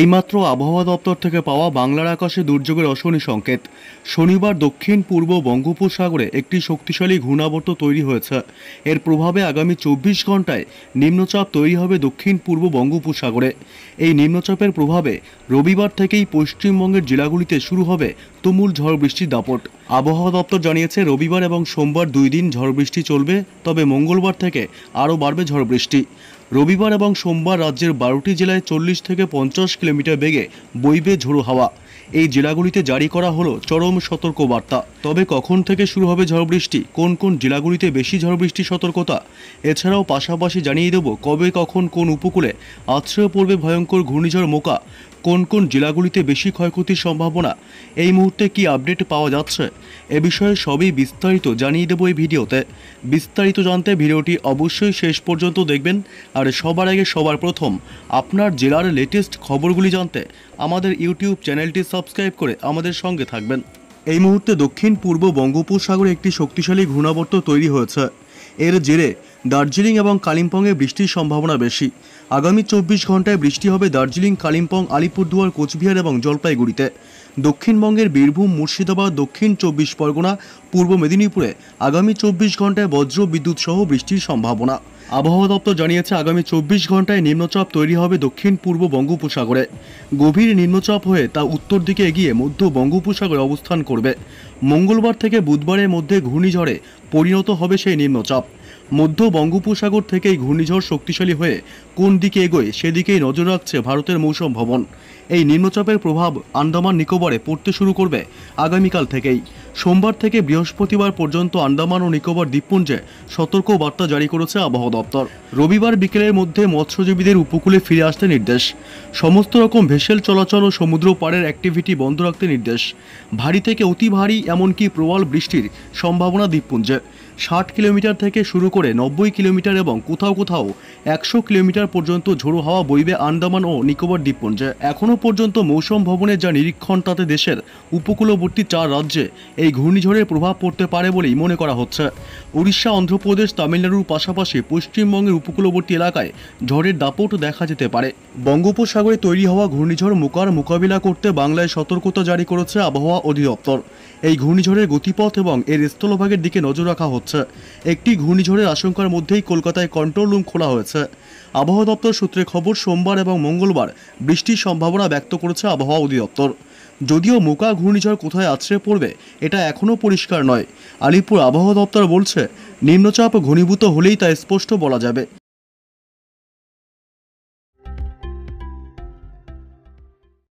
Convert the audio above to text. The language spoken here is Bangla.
এইমাত্র আবহাওয়া দপ্তর থেকে পাওয়া বাংলার আকাশে দুর্যোগের অশনি সংকেত। শনিবার দক্ষিণ পূর্ব বঙ্গোপসাগরে একটি শক্তিশালী ঘূর্ণাবর্ত তৈরি হয়েছে। এর প্রভাবে আগামী চব্বিশ ঘন্টায় নিম্নচাপ তৈরি হবে দক্ষিণ পূর্ব বঙ্গোপসাগরে। এই নিম্নচাপের প্রভাবে রবিবার থেকেই পশ্চিমবঙ্গের জেলাগুলিতে শুরু হবে তুমুল ঝড় বৃষ্টির দাপট। আবহাওয়া দপ্তর জানিয়েছে, রবিবার এবং সোমবার দুই দিন ঝড় বৃষ্টি চলবে, তবে মঙ্গলবার থেকে আরও বাড়বে ঝড় বৃষ্টি। রবিবার এবং সোমবার রাজ্যের বারোটি জেলায় চল্লিশ থেকে পঞ্চাশ কিলোমিটার বেগে বইবে ঝোড়ো হাওয়া। এই জেলাগুলিতে জারি করা হলো চরম সতর্কবার্তা। তবে কখন থেকে শুরু হবে ঝড় বৃষ্টি, কোন কোন জেলাগুলিতে বেশি ঝড় বৃষ্টির সতর্কতা, এছাড়াও পাশাপাশি জানিয়ে দেব কবে, কখন, কোন উপকূলে আশ্রয় পড়বে ভয়ঙ্কর ঘূর্ণিঝড় মোকা। কোন কোন জেলাগুলিতে বেশি ক্ষয়ক্ষতির সম্ভাবনা, এই মুহূর্তে কি আপডেট পাওয়া যাচ্ছে? এ বিষয়ে সবই বিস্তারিত জানিয়ে দেবো এই ভিডিওতে। বিস্তারিত জানতে ভিডিওটি অবশ্যই শেষ পর্যন্ত দেখবেন, আর সবার আগে সবার প্রথম, আপনার জেলার লেটেস্ট খবরগুলি জানতে আমাদের ইউটিউব চ্যানেলটি সাবস্ক্রাইব করে আমাদের সঙ্গে থাকবেন। এই মুহূর্তে দক্ষিণ পূর্ব বঙ্গোপসাগরে একটি শক্তিশালী ঘূর্ণাবর্ত তৈরি হয়েছে। এর জেরে দার্জিলিং এবং কালিম্পংয়ে বৃষ্টির সম্ভাবনা বেশি। আগামী চব্বিশ ঘন্টায় বৃষ্টি হবে দার্জিলিং, কালিম্পং, আলিপুরদুয়ার, কোচবিহার এবং জলপাইগুড়িতে। দক্ষিণবঙ্গের বীরভূম, মুর্শিদাবাদ, দক্ষিণ চব্বিশ পরগনা, পূর্ব মেদিনীপুরে আগামী চব্বিশ ঘন্টায় বজ্র বিদ্যুৎ সহ বৃষ্টির সম্ভাবনা। আবহাওয়া দপ্তর জানিয়েছে, আগামী চব্বিশ ঘন্টায় নিম্নচাপ তৈরি হবে দক্ষিণ পূর্ব বঙ্গোপসাগরে। গভীর নিম্নচাপ হয়ে তা উত্তর দিকে এগিয়ে মধ্য বঙ্গোপসাগরে অবস্থান করবে। মঙ্গলবার থেকে বুধবারের মধ্যে ঘূর্ণিঝড়ে পরিণত হবে সেই নিম্নচাপ। মধ্য বঙ্গোপসাগর থেকেই ঘূর্ণিঝড় শক্তিশালী হয়ে কোন দিকে এগোয় সেদিকেই নজর রাখছে ভারতের মৌসুম ভবন। এই নিম্নচাপের প্রভাব আন্দামান নিকোবরে পড়তে শুরু করবে আগামীকাল থেকেই। সোমবার থেকে বৃহস্পতিবার পর্যন্ত আন্দামান ও নিকোবর দ্বীপপুঞ্জে সতর্ক বার্তা জারি করেছে আবহাওয়া দপ্তর। রবিবার বিকেলের মধ্যে মৎস্যজীবীদের উপকূলে ফিরে আসতে নির্দেশ। সমস্ত রকম ভেসেল চলাচল ও সমুদ্র পাড়ের অ্যাক্টিভিটি বন্ধ রাখতে নির্দেশ। ভারী থেকে অতি ভারী এমনকি প্রবল বৃষ্টির সম্ভাবনা দ্বীপপুঞ্জে। ষাট কিলোমিটার থেকে শুরু করে নব্বই কিলোমিটার এবং কোথাও কোথাও একশো কিলোমিটার পর্যন্ত ঝোড়ো হাওয়া বইবে আন্দামান ও নিকোবর দ্বীপপুঞ্জে। এখনও পর্যন্ত মৌসুম ভবনের যা নিরীক্ষণ, তাতে দেশের উপকূলবর্তী চার রাজ্যে এই ঘূর্ণিঝড়ের প্রভাব পড়তে পারে বলেই মনে করা হচ্ছে। উড়িষ্যা, অন্ধ্রপ্রদেশ, তামিলনাড়ুর পাশাপাশি পশ্চিমবঙ্গের উপকূলবর্তী এলাকায় ঝড়ের দাপট দেখা যেতে পারে। বঙ্গোপসাগরে তৈরি হওয়া ঘূর্ণিঝড় মোকার মোকাবিলা করতে বাংলায় সতর্কতা জারি করেছে আবহাওয়া অধিদপ্তর। এই ঘূর্ণিঝড়ের গতিপথ এবং এর স্থলভাগের দিকে নজর রাখা হচ্ছে। একটি ঘূর্ণিঝড়ের আশঙ্কার মধ্যেই কলকাতায় কন্ট্রোল রুম খোলা হয়েছে। আবহাওয়া দপ্তর সূত্রে খবর, সোমবার এবং মঙ্গলবার বৃষ্টির সম্ভাবনা ব্যক্ত করেছে আবহাওয়া অধিদপ্তর। যদিও মোকা ঘূর্ণিঝড় কোথায় আছড়ে পড়বে, এটা এখনও পরিষ্কার নয়। আলিপুর আবহাওয়া দপ্তর বলছে, নিম্নচাপ ঘনীভূত হলেই তা স্পষ্ট বলা যাবে।